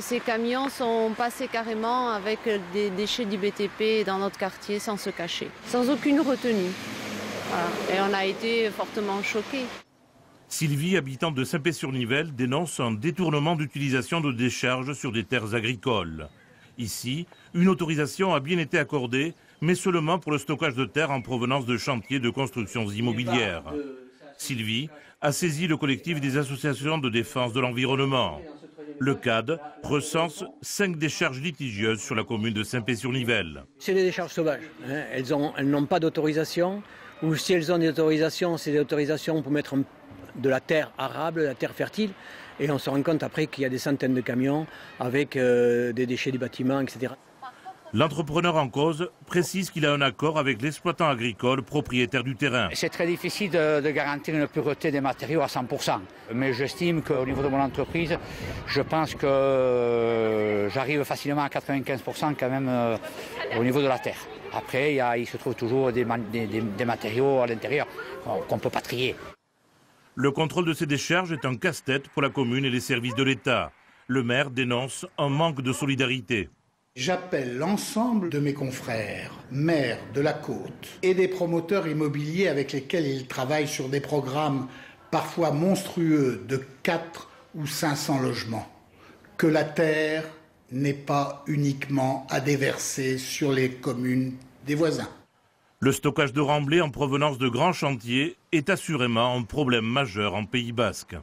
Ces camions sont passés carrément avec des déchets du BTP dans notre quartier sans se cacher, sans aucune retenue. Et on a été fortement choqués. Sylvie, habitante de Saint-Pé-sur-Nivelle, dénonce un détournement d'utilisation de décharges sur des terres agricoles. Ici, une autorisation a bien été accordée, mais seulement pour le stockage de terres en provenance de chantiers de constructions immobilières. Sylvie a saisi le collectif des associations de défense de l'environnement. Le CAD recense cinq décharges litigieuses sur la commune de Saint-Pé-sur-Nivelle. C'est des décharges sauvages. Hein. Elles n'ont pas d'autorisation. Ou si elles ont des autorisations, c'est des autorisations pour mettre de la terre arable, de la terre fertile. Et on se rend compte après qu'il y a des centaines de camions avec euh, des déchets du bâtiment, etc. L'entrepreneur en cause précise qu'il a un accord avec l'exploitant agricole propriétaire du terrain. C'est très difficile de, garantir une pureté des matériaux à 100%. Mais j'estime qu'au niveau de mon entreprise, je pense que j'arrive facilement à 95% quand même euh, au niveau de la terre. Après, il, se trouve toujours des, des matériaux à l'intérieur qu'on ne peut pas trier. Le contrôle de ces décharges est un casse-tête pour la commune et les services de l'État. Le maire dénonce un manque de solidarité. J'appelle l'ensemble de mes confrères, maires de la côte et des promoteurs immobiliers avec lesquels ils travaillent sur des programmes parfois monstrueux de 4 ou 500 logements, que la terre n'est pas uniquement à déverser sur les communes des voisins. Le stockage de remblais en provenance de grands chantiers est assurément un problème majeur en Pays basque.